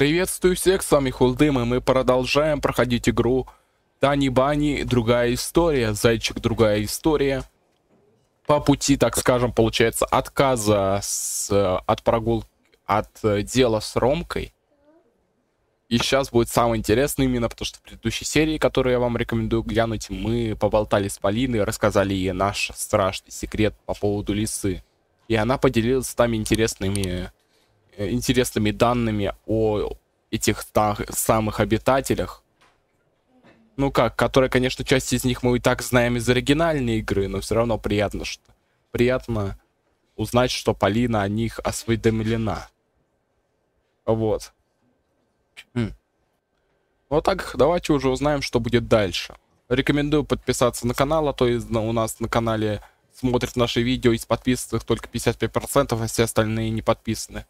Приветствую всех, с вами Хулдым, и мы продолжаем проходить игру Тани Бани, другая история, Зайчик, другая история. По пути, так скажем, получается, отказа с, от прогул, от э, дела с Ромкой. И сейчас будет самое интересное именно, потому что в предыдущей серии, которую я вам рекомендую глянуть, мы поболтали с Полиной, рассказали ей наш страшный секрет по поводу лисы. И она поделилась с интересными Э, интересными данными о этих самых обитателях. Ну как, которые, конечно, часть из них мы и так знаем из оригинальной игры, но все равно приятно, что приятно узнать, что Полина о них осведомлена. Вот. Хм. Вот так, давайте уже узнаем, что будет дальше. Рекомендую подписаться на канал, а то у нас на канале смотрят наши видео из подписанных только 55%, а все остальные не подписаны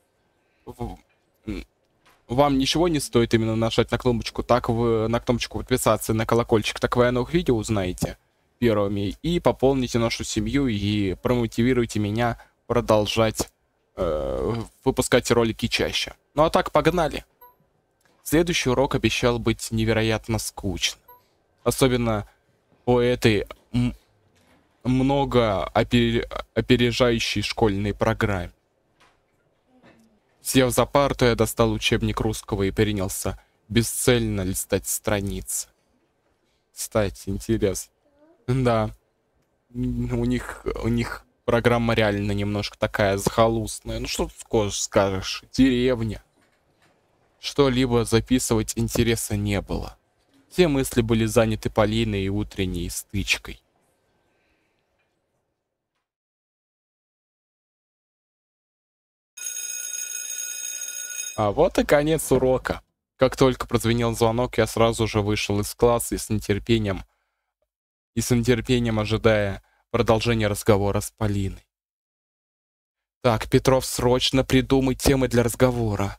вам ничего не стоит именно нажать на кнопочку, так вы на кнопочку подписаться на колокольчик, так вы о новых видео узнаете первыми и пополните нашу семью и промотивируйте меня продолжать э, выпускать ролики чаще. Ну а так, погнали. Следующий урок обещал быть невероятно скучным. Особенно по этой много опережающей школьной программе. Сев за парту, я достал учебник русского и принялся бесцельно листать страницы. Кстати, интересно. Да. У них, у них программа реально немножко такая захолустная. Ну что тут скажешь? Деревня. Что-либо записывать интереса не было. Все мысли были заняты Полиной и утренней стычкой. А вот и конец урока. Как только прозвенел звонок, я сразу же вышел из класса и с нетерпением и с нетерпением ожидая продолжения разговора с Полиной. Так, Петров, срочно придумай темы для разговора.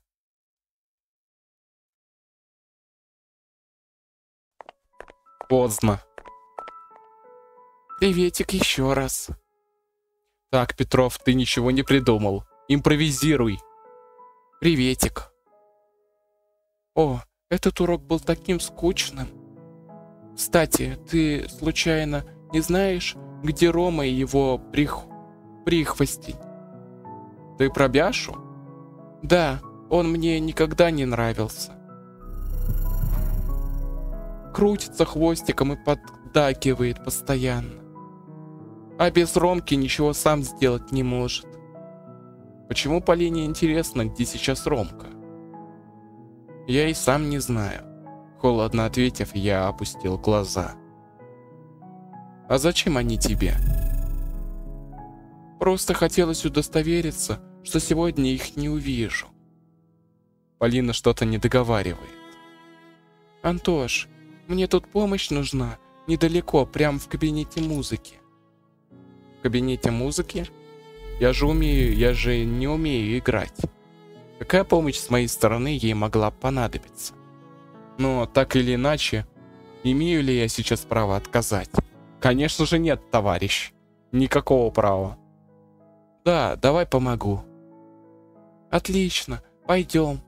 Поздно. Приветик еще раз. Так, Петров, ты ничего не придумал. Импровизируй. Приветик. О, этот урок был таким скучным. Кстати, ты случайно не знаешь, где Рома и его прих... прихвостень? Ты про Бяшу? Да, он мне никогда не нравился. Крутится хвостиком и поддакивает постоянно. А без Ромки ничего сам сделать не может. Почему Полине интересно, где сейчас Ромка? Я и сам не знаю. Холодно ответив, я опустил глаза. А зачем они тебе? Просто хотелось удостовериться, что сегодня их не увижу. Полина что-то не договаривает. Антош, мне тут помощь нужна, недалеко, прямо в кабинете музыки. В кабинете музыки? Я же умею, я же не умею играть. Какая помощь с моей стороны ей могла понадобиться? Но так или иначе, имею ли я сейчас право отказать? Конечно же нет, товарищ. Никакого права. Да, давай помогу. Отлично, пойдем.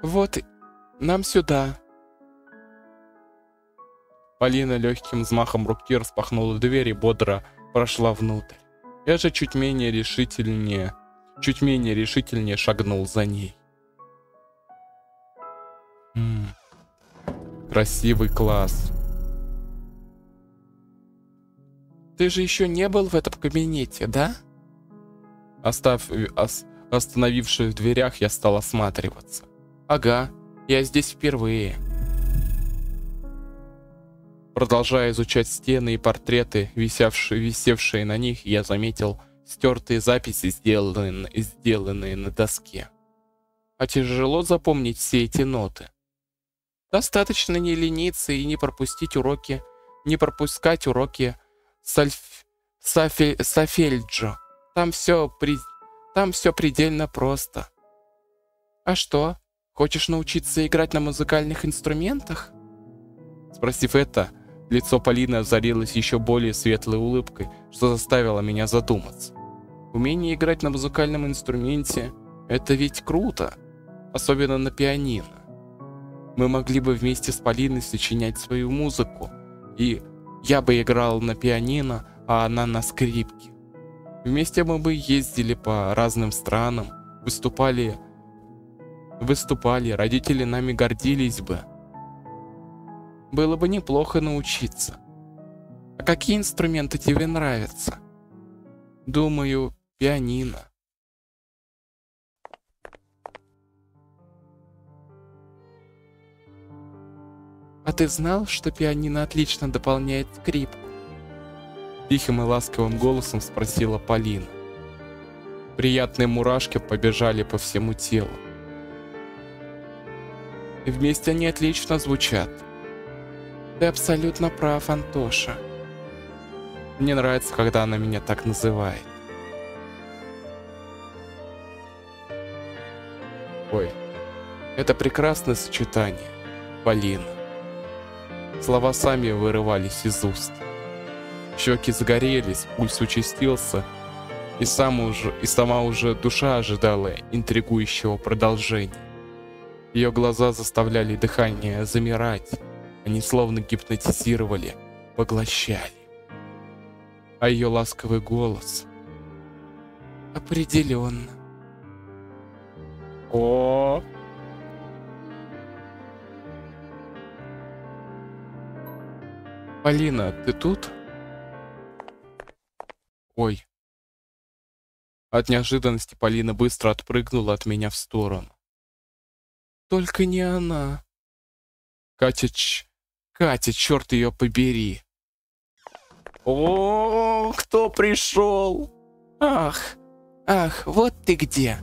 Вот, нам сюда. Полина легким взмахом руки распахнула дверь и бодро прошла внутрь. Я же чуть менее решительнее, чуть менее решительнее шагнул за ней. М -м, красивый класс. Ты же еще не был в этом кабинете, да? Остав, ос, остановившись в дверях, я стал осматриваться. Ага, я здесь впервые. Продолжая изучать стены и портреты, висевшие, висевшие на них, я заметил стертые записи, сделанные, сделанные на доске. А тяжело запомнить все эти ноты. Достаточно не лениться и не пропустить уроки, не пропускать уроки сальф, сафе, сафельджо. Там все, при, там все предельно просто. А что, хочешь научиться играть на музыкальных инструментах? Спросив это, Лицо Полины озарилось еще более светлой улыбкой, что заставило меня задуматься. Умение играть на музыкальном инструменте – это ведь круто, особенно на пианино. Мы могли бы вместе с Полиной сочинять свою музыку, и я бы играл на пианино, а она на скрипке. Вместе мы бы ездили по разным странам, выступали, выступали, родители нами гордились бы. Было бы неплохо научиться. А какие инструменты тебе нравятся? Думаю, пианино. А ты знал, что пианино отлично дополняет скрипку? Тихим и ласковым голосом спросила Полина. Приятные мурашки побежали по всему телу. И вместе они отлично звучат. Ты абсолютно прав, Антоша. Мне нравится, когда она меня так называет. Ой, это прекрасное сочетание, Полина. Слова сами вырывались из уст. Щеки загорелись, пульс участился, и, сам уже, и сама уже душа ожидала интригующего продолжения. Ее глаза заставляли дыхание замирать, они словно гипнотизировали, поглощали. А ее ласковый голос... Определенно. О, Полина, ты тут? Ой. От неожиданности Полина быстро отпрыгнула от меня в сторону. Только не она. Катя, ч... Катя, черт ее побери. О, кто пришел? Ах, ах, вот ты где.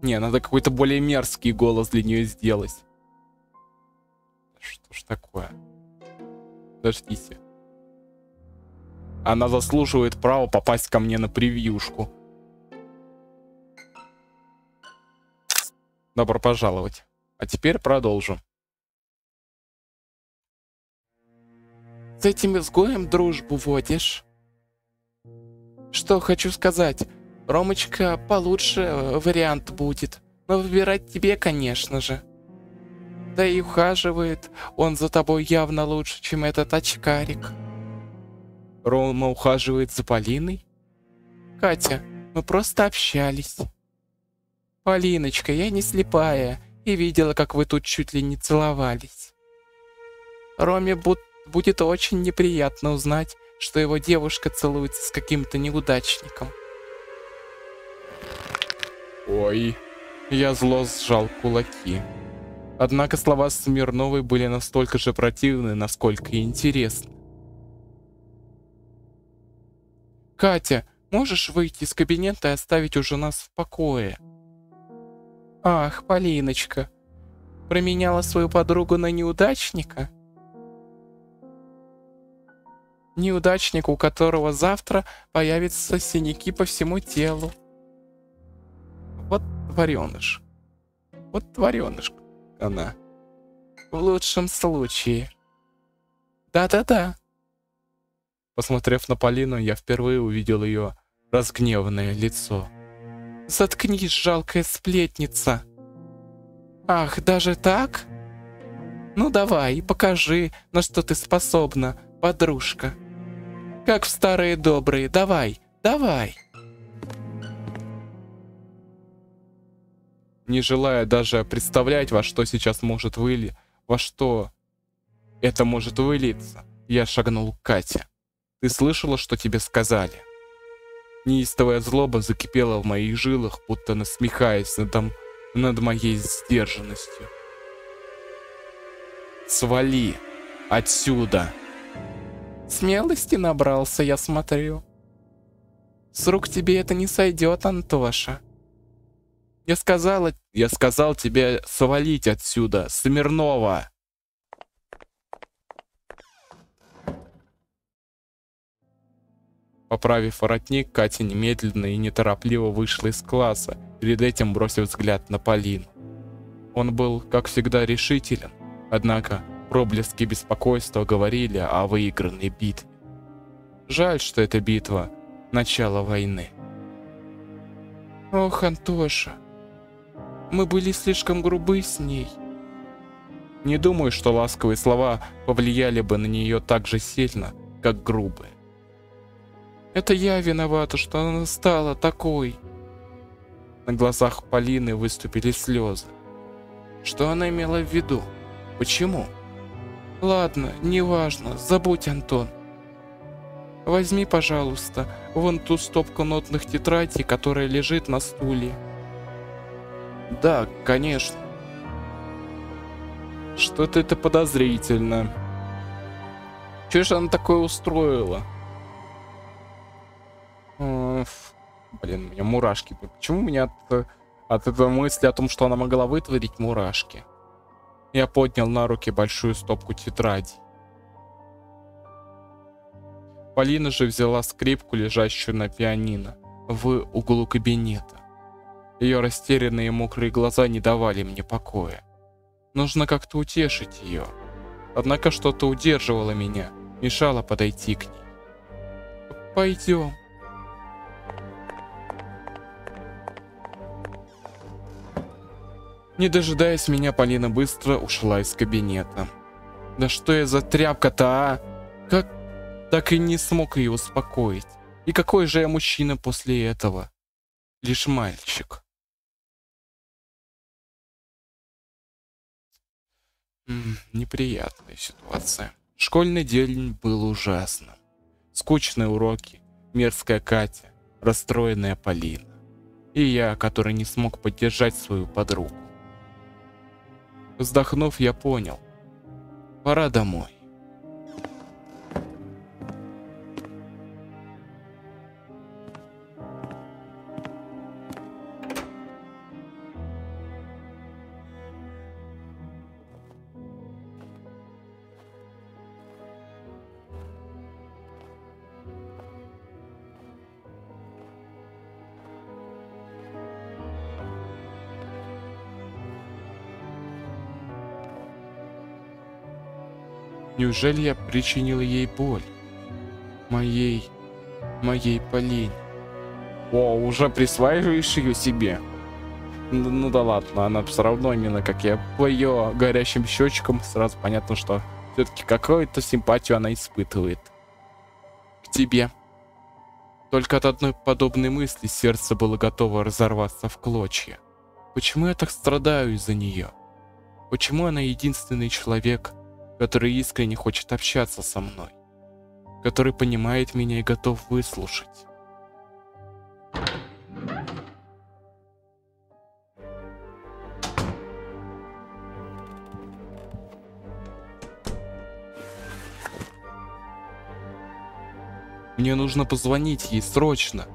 Не, надо какой-то более мерзкий голос для нее сделать. Что ж такое? Подождите. Она заслуживает право попасть ко мне на превьюшку. Добро пожаловать. А теперь продолжим. С этим изгоем дружбу водишь? Что хочу сказать. Ромочка получше э, вариант будет. Но выбирать тебе, конечно же. Да и ухаживает он за тобой явно лучше, чем этот очкарик. Рома ухаживает за Полиной? Катя, мы просто общались. Полиночка, я не слепая и видела, как вы тут чуть ли не целовались. Роме буд будет очень неприятно узнать, что его девушка целуется с каким-то неудачником. Ой, я зло сжал кулаки. Однако слова Смирновой были настолько же противны, насколько и интересны. «Катя, можешь выйти из кабинета и оставить уже нас в покое?» «Ах, Полиночка, променяла свою подругу на неудачника?» Неудачник, у которого завтра появятся синяки по всему телу. Вот твареныш. Вот твареныш она. В лучшем случае. Да-да-да. Посмотрев на Полину, я впервые увидел ее разгневанное лицо. Заткнись, жалкая сплетница. Ах, даже так? Ну давай, покажи, на что ты способна, подружка. Как в старые добрые, давай, давай. не желая даже представлять, во что сейчас может выли... во что это может вылиться, я шагнул к Кате. Ты слышала, что тебе сказали? Неистовая злоба закипела в моих жилах, будто насмехаясь над, над моей сдержанностью. «Свали! Отсюда!» Смелости набрался, я смотрю. С рук тебе это не сойдет, Антоша. Я сказала, я сказал тебе свалить отсюда, Смирнова. Поправив воротник, Катя немедленно и неторопливо вышла из класса, перед этим бросив взгляд на Полину. Он был, как всегда, решителен, однако Проблески беспокойства говорили о выигранной битве. Жаль, что эта битва – начало войны. Ох, Антоша, мы были слишком грубы с ней. Не думаю, что ласковые слова повлияли бы на нее так же сильно, как грубые. Это я виновата, что она стала такой. На глазах Полины выступили слезы. Что она имела в виду? Почему? Ладно, неважно, забудь, Антон. Возьми, пожалуйста, вон ту стопку нотных тетрадей, которая лежит на стуле. Да, конечно. Что-то это подозрительно. Что же она такое устроила? Блин, у меня мурашки. Почему у меня от, от этой мысли о том, что она могла вытворить мурашки? Я поднял на руки большую стопку тетрадей. Полина же взяла скрипку, лежащую на пианино, в углу кабинета. Ее растерянные мокрые глаза не давали мне покоя. Нужно как-то утешить ее. Однако что-то удерживало меня, мешало подойти к ней. «Пойдем», Не дожидаясь меня, Полина быстро ушла из кабинета. Да что я за тряпка-то, а? Как так и не смог ее успокоить. И какой же я мужчина после этого? Лишь мальчик. М -м, неприятная ситуация. Школьный день был ужасным. Скучные уроки, мерзкая Катя, расстроенная Полина. И я, который не смог поддержать свою подругу. Вздохнув, я понял. Пора домой. Неужели я причинил ей боль? Моей... моей Полине. О, уже присваиваешь ее себе? Ну, ну да ладно, она все равно именно как я по ее горящим щечкам сразу понятно, что все-таки какую-то симпатию она испытывает. К тебе. Только от одной подобной мысли сердце было готово разорваться в клочья. Почему я так страдаю из-за нее? Почему она единственный человек, который искренне хочет общаться со мной, который понимает меня и готов выслушать. Мне нужно позвонить ей срочно.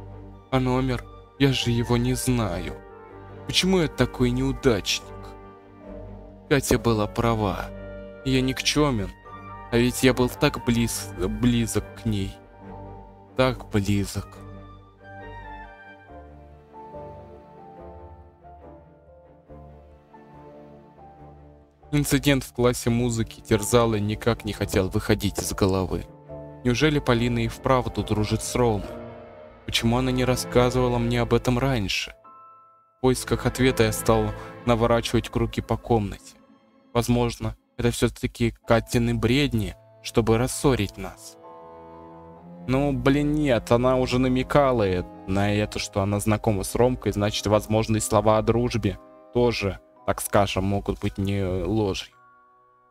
А номер? Я же его не знаю. Почему я такой неудачник? Катя была права. Я никчемен. А ведь я был так близ, близок к ней. Так близок. Инцидент в классе музыки терзал и никак не хотел выходить из головы. Неужели Полина и вправду дружит с Ромой? Почему она не рассказывала мне об этом раньше? В поисках ответа я стал наворачивать круги по комнате. Возможно, это все-таки Катины бредни, чтобы рассорить нас. Ну, блин, нет, она уже намекала на это, что она знакома с Ромкой, значит, возможные слова о дружбе тоже, так скажем, могут быть не ложью.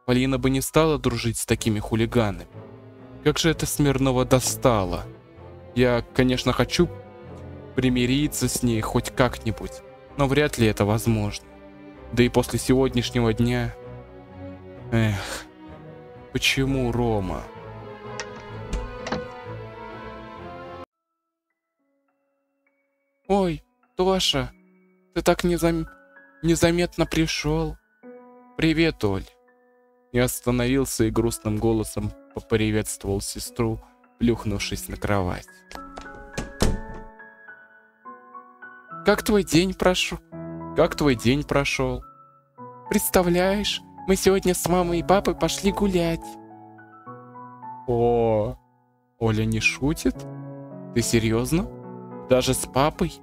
Полина бы не стала дружить с такими хулиганами. Как же это Смирнова достало. Я, конечно, хочу примириться с ней хоть как-нибудь, но вряд ли это возможно. Да и после сегодняшнего дня Эх, почему Рома? Ой, Тоша, ты так незам... незаметно пришел. Привет, Оль. Я остановился и грустным голосом поприветствовал сестру, плюхнувшись на кровать. Как твой день прошел? Как твой день прошел? Представляешь, Мы сегодня с мамой и папой пошли гулять. О, Оля не шутит? Ты серьезно? Даже с папой?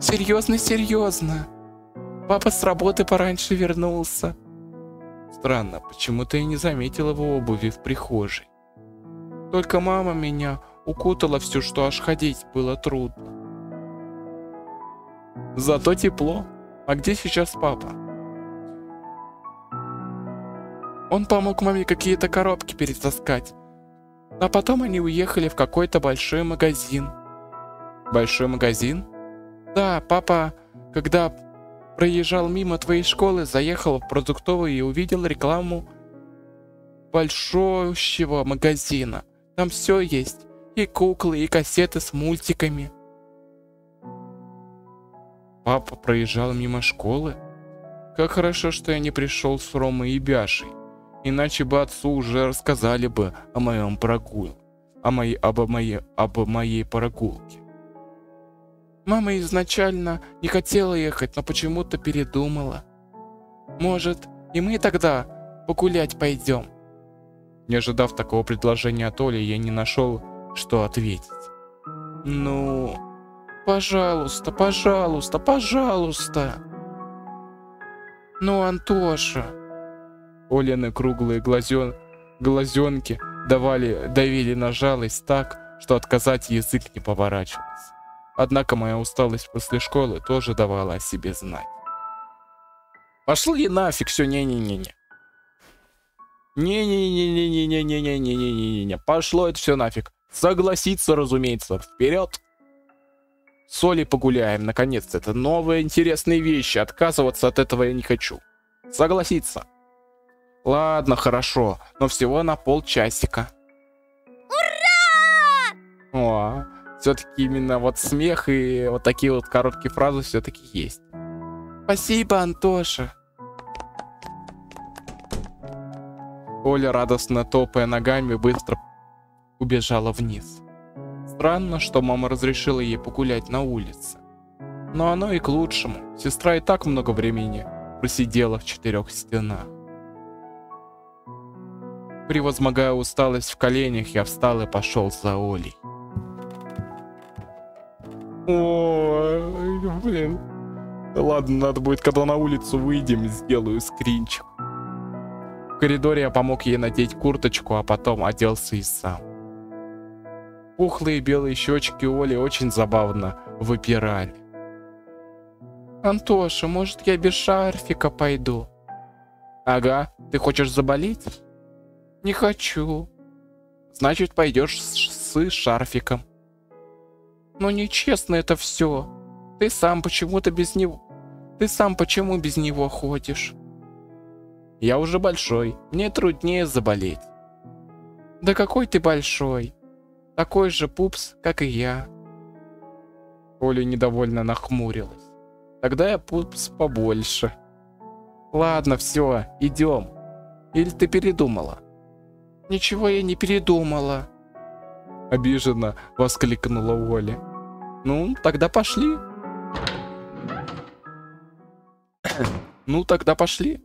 Серьезно, серьезно. Папа с работы пораньше вернулся. Странно, почему-то я не заметил его обуви в прихожей. Только мама меня укутала всю, что аж ходить было трудно. Зато тепло. А где сейчас папа? Он помог маме какие-то коробки перетаскать. А потом они уехали в какой-то большой магазин. Большой магазин? Да, папа, когда проезжал мимо твоей школы, заехал в продуктовый и увидел рекламу большущего магазина. Там все есть. И куклы, и кассеты с мультиками. Папа проезжал мимо школы? Как хорошо, что я не пришел с Ромой и Бяшей. Иначе бы отцу уже рассказали бы о моем прогуле. О моей, об, моей, об моей прогулке. Мама изначально не хотела ехать, но почему-то передумала. Может, и мы тогда погулять пойдем? Не ожидав такого предложения от Оли, я не нашел, что ответить. Ну, пожалуйста, пожалуйста, пожалуйста. Ну, Антоша. Олины круглые глазен... глазенки давали, давили на жалость так, что отказать язык не поворачивался. Однако моя усталость после школы тоже давала о себе знать. Пошли нафиг все, не-не-не-не. Не-не-не-не-не-не-не-не-не-не-не. Пошло это все нафиг. Согласиться, разумеется. Вперед! Соли погуляем, наконец-то. Это новые интересные вещи. Отказываться от этого я не хочу. Согласиться. Ладно, хорошо, но всего на полчасика. Ура! О, все-таки именно вот смех и вот такие вот короткие фразы все-таки есть. Спасибо, Антоша. Оля, радостно топая ногами, быстро убежала вниз. Странно, что мама разрешила ей погулять на улице. Но оно и к лучшему. Сестра и так много времени просидела в четырех стенах. Превозмогая усталость в коленях, я встал и пошел за Олей. Ой, блин. Ладно, надо будет, когда на улицу выйдем, сделаю скринчик. В коридоре я помог ей надеть курточку, а потом оделся и сам. Пухлые белые щечки Оли очень забавно выпирали. Антоша, может я без шарфика пойду? Ага, ты хочешь заболеть? Не хочу. Значит, пойдешь с, с шарфиком. Но нечестно это все. Ты сам почему-то без него... Ты сам почему без него ходишь? Я уже большой, мне труднее заболеть. Да какой ты большой. Такой же пупс, как и я. Оля недовольно нахмурилась. Тогда я пупс побольше. Ладно, все, идем. Или ты передумала? Ничего я не передумала. Обиженно воскликнула Оля. Ну, тогда пошли. ну, тогда пошли.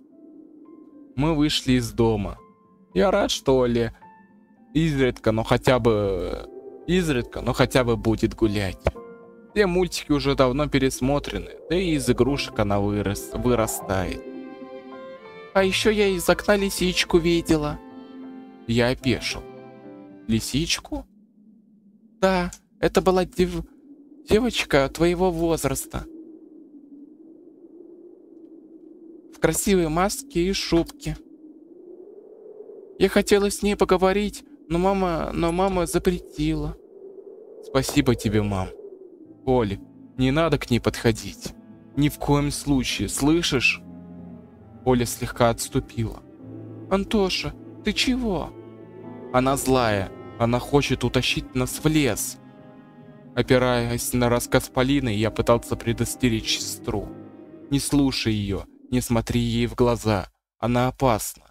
Мы вышли из дома. Я рад, что Оля изредка, но хотя бы... Изредка, но хотя бы будет гулять. Все мультики уже давно пересмотрены, да и из игрушек она вырос, вырастает. А еще я из окна лисичку видела. Я опешил. Лисичку? Да, это была дев... девочка твоего возраста. В красивой маске и шубке. Я хотела с ней поговорить, но мама, но мама запретила. Спасибо тебе, мам. Оля, не надо к ней подходить. Ни в коем случае, слышишь? Оля слегка отступила. Антоша, ты чего? Она злая. Она хочет утащить нас в лес. Опираясь на рассказ Полины, я пытался предостеречь сестру. Не слушай ее, не смотри ей в глаза. Она опасна.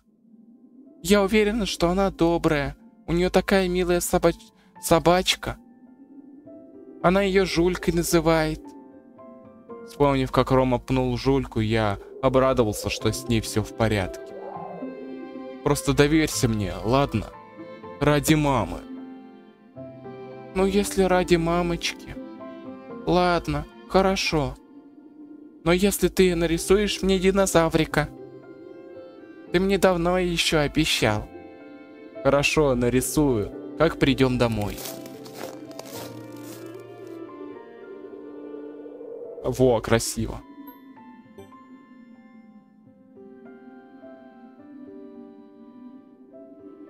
Я уверена, что она добрая. У нее такая милая собач... собачка. Она ее Жулькой называет. Вспомнив, как Рома пнул Жульку, я обрадовался, что с ней все в порядке. Просто доверься мне, ладно? Ради мамы. Ну, если ради мамочки. Ладно, хорошо. Но если ты нарисуешь мне динозаврика, ты мне давно еще обещал. Хорошо, нарисую. Как придем домой? Во, красиво.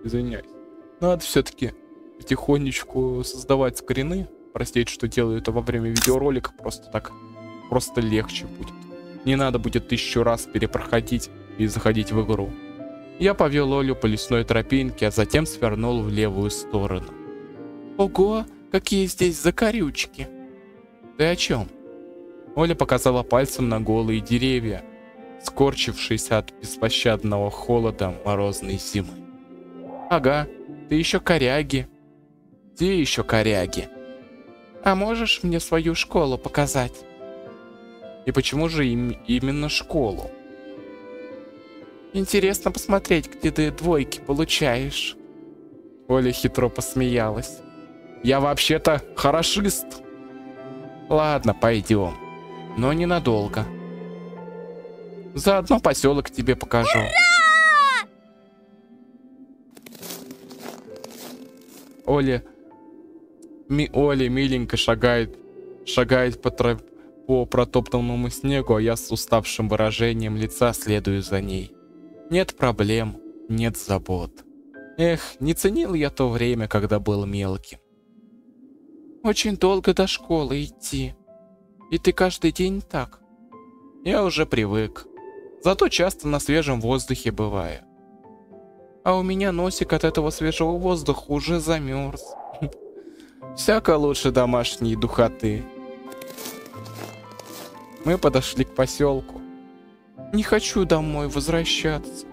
Извиняюсь. Надо все-таки потихонечку создавать скрины. Простите, что делаю это во время видеоролика. Просто так, просто легче будет. Не надо будет тысячу раз перепроходить и заходить в игру. Я повел Олю по лесной тропинке, а затем свернул в левую сторону. Ого, какие здесь закорючки. Ты о чем? Оля показала пальцем на голые деревья, скорчившиеся от беспощадного холода морозной зимы. Ага, ты еще коряги. Где еще коряги? А можешь мне свою школу показать? И почему же им именно школу? Интересно посмотреть, где ты двойки получаешь. Оля хитро посмеялась. Я вообще-то хорошист. Ладно, пойдем. Но ненадолго. Заодно поселок тебе покажу. Ура! Оля... Ми, Оля миленько шагает, шагает по, троп, по протоптанному снегу, а я с уставшим выражением лица следую за ней. Нет проблем, нет забот. Эх, не ценил я то время, когда был мелким. Очень долго до школы идти. И ты каждый день так? Я уже привык. Зато часто на свежем воздухе бываю. А у меня носик от этого свежего воздуха уже замерз. Всяко лучше домашней духоты. Мы подошли к поселку. Не хочу домой возвращаться.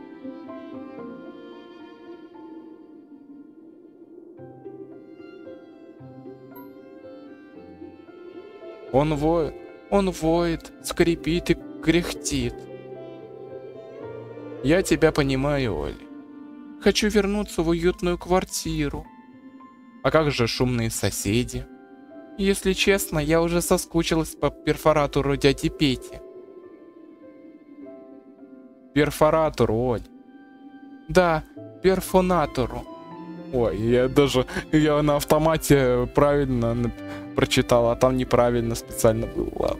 Он воет, он воет, скрипит и кряхтит. Я тебя понимаю, Оля. Хочу вернуться в уютную квартиру. А как же шумные соседи? Если честно, я уже соскучилась по перфоратору дяди Пети. Перфоратору, Оль. Да, перфонатору. Ой, я даже, я на автомате правильно прочитал, а там неправильно специально было.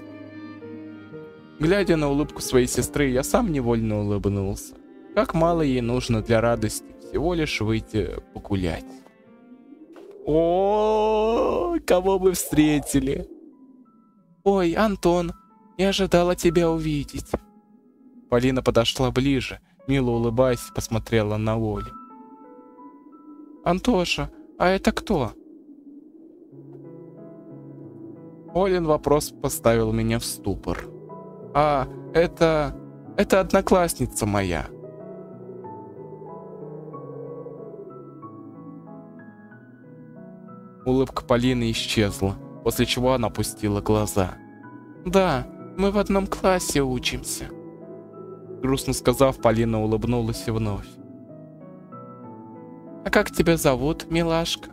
Глядя на улыбку своей сестры, я сам невольно улыбнулся. Как мало ей нужно для радости, всего лишь выйти погулять. О, кого мы встретили? Ой, Антон, не ожидала тебя увидеть. Полина подошла ближе, мило улыбаясь, посмотрела на Олю. Антоша, а это кто? Олин вопрос поставил меня в ступор. А, это... это одноклассница моя. Улыбка Полины исчезла, после чего она опустила глаза. «Да, мы в одном классе учимся». Грустно сказав, Полина улыбнулась и вновь. «А как тебя зовут, милашка?»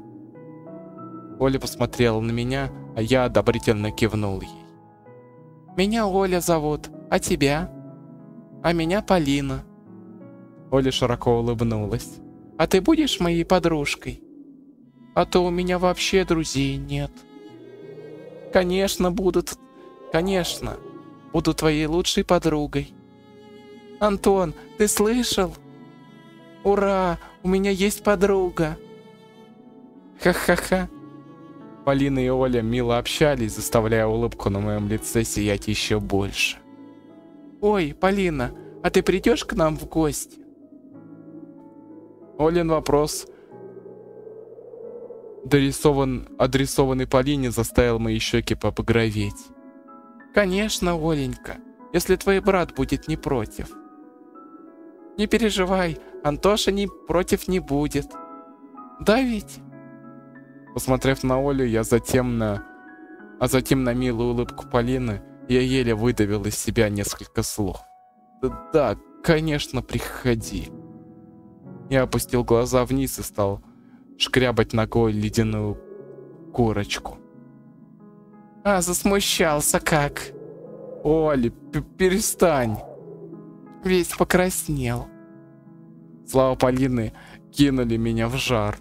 Оля посмотрела на меня, а я одобрительно кивнул ей. «Меня Оля зовут, а тебя?» «А меня Полина». Оля широко улыбнулась. «А ты будешь моей подружкой?» «А то у меня вообще друзей нет». «Конечно будут, конечно. Буду твоей лучшей подругой». «Антон, ты слышал?» «Ура! У меня есть подруга!» «Ха-ха-ха!» Полина и Оля мило общались, заставляя улыбку на моем лице сиять еще больше. «Ой, Полина, а ты придешь к нам в гости?» Олин вопрос, дорисован, адресованный Полине, заставил мои щеки попогроветь. «Конечно, Оленька, если твой брат будет не против». «Не переживай, Антоша не против не будет. Да ведь?» Посмотрев на Олю, я затем на... А затем на милую улыбку Полины, я еле выдавил из себя несколько слов. «Да, да конечно, приходи». Я опустил глаза вниз и стал шкрябать ногой ледяную корочку. А, засмущался как. Оли, перестань. Весь покраснел. Слава Полины кинули меня в жар.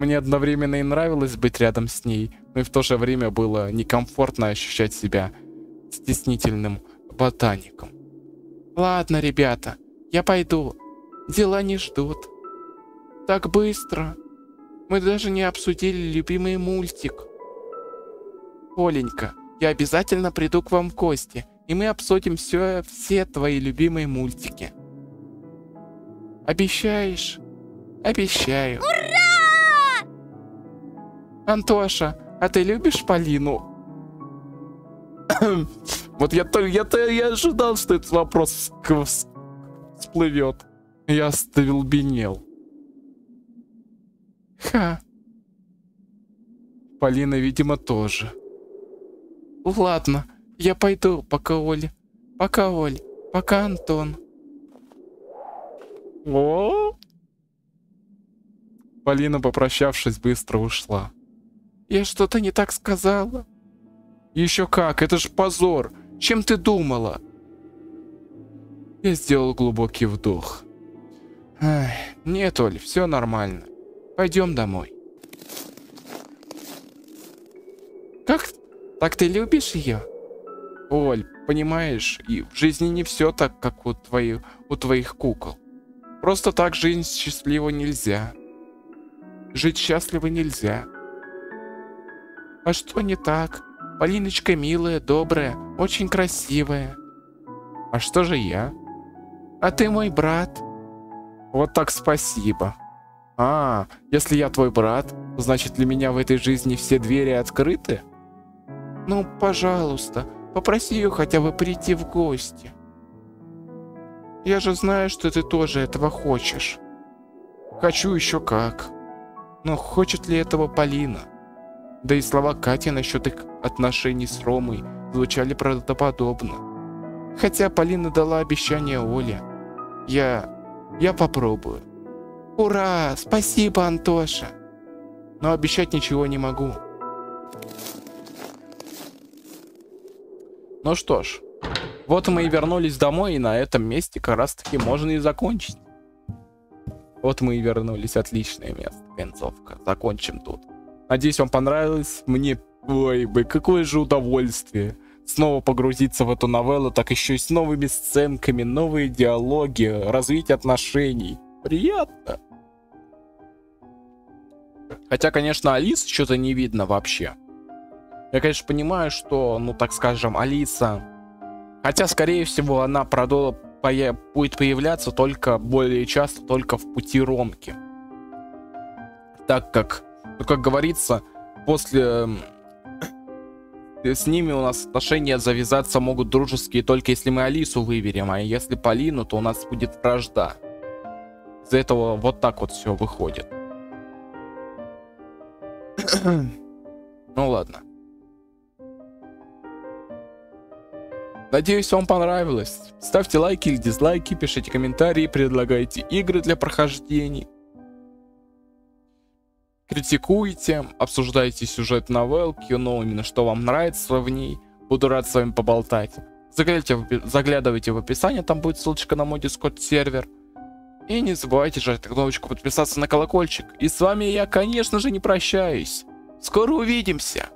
Мне одновременно и нравилось быть рядом с ней, но и в то же время было некомфортно ощущать себя стеснительным ботаником. Ладно, ребята, я пойду. Дела не ждут. Так быстро. Мы даже не обсудили любимый мультик. Оленька, я обязательно приду к вам в гости, и мы обсудим все, все твои любимые мультики. Обещаешь? Обещаю. Ура! Антоша, а ты любишь Полину? вот я то я то я ожидал, что этот вопрос всплывет. Я остолбенел. Ха. Полина, видимо, тоже. Ладно, я пойду, пока Оля. Пока Оль, пока Антон. О! Полина, попрощавшись, быстро ушла. Я что-то не так сказала. Еще как, это ж позор. Чем ты думала? Я сделал глубокий вдох. Ай, нет, Оль, все нормально. Пойдем домой. Как? Так ты любишь ее? Оль, понимаешь, и в жизни не все так, как у, твоих, у твоих кукол. Просто так жизнь счастливо нельзя. Жить счастливо нельзя. А что не так? Полиночка милая, добрая, очень красивая. А что же я? А ты мой брат. Вот так спасибо. А, если я твой брат, значит для меня в этой жизни все двери открыты? Ну, пожалуйста, попроси ее хотя бы прийти в гости. Я же знаю, что ты тоже этого хочешь. Хочу еще как. Но хочет ли этого Полина? Да и слова Кати насчет их отношений с Ромой звучали правдоподобно. Хотя Полина дала обещание Оле. Я... я попробую. Ура! Спасибо, Антоша! Но обещать ничего не могу. Ну что ж, вот мы и вернулись домой, и на этом месте как раз таки можно и закончить. Вот мы и вернулись, отличное место, концовка. Закончим тут. Надеюсь, вам понравилось. Мне, ой, бы, какое же удовольствие. Снова погрузиться в эту новеллу, так еще и с новыми сценками, новые диалоги, развитие отношений. Приятно. Хотя, конечно, Алис что-то не видно вообще. Я, конечно, понимаю, что, ну, так скажем, Алиса... Хотя, скорее всего, она продола поя будет появляться только более часто, только в пути Ромки. Так как, ну, как говорится, после... С ними у нас отношения завязаться могут дружеские только если мы Алису выберем, а если Полину, то у нас будет вражда. Из-за этого вот так вот все выходит. ну ладно. Надеюсь, вам понравилось. Ставьте лайки или дизлайки, пишите комментарии, предлагайте игры для прохождений. Критикуйте, обсуждайте сюжет новелки, но именно что вам нравится в ней. Буду рад с вами поболтать. Заглядывайте в, описание, там будет ссылочка на мой дискорд сервер. И не забывайте жать кнопочку подписаться на колокольчик. И с вами я, конечно же, не прощаюсь. Скоро увидимся.